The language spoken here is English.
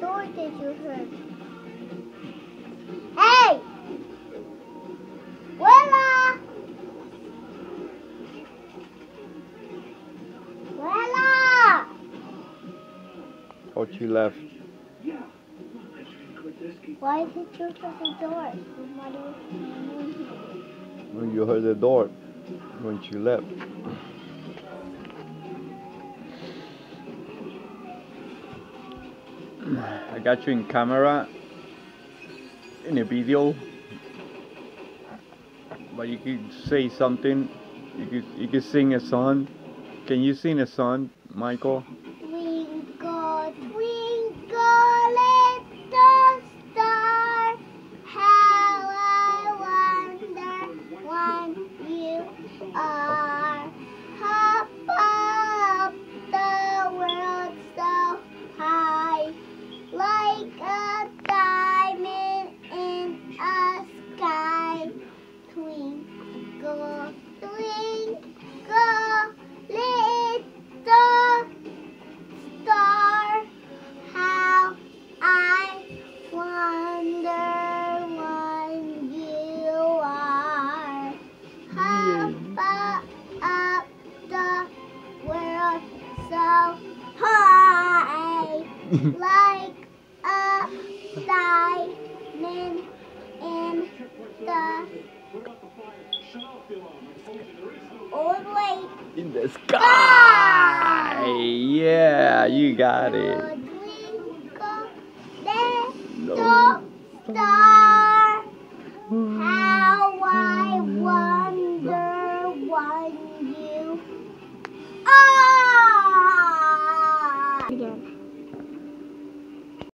door did you hurt? Hey! Willa! Willa! Thought you left. Why did you hurt the door? When you heard the door, when she left. I got you in camera in a video. But you could say something. You could you could sing a song. Can you sing a song Michael like a diamond in the old lake. in the sky. Yeah you got it. No. little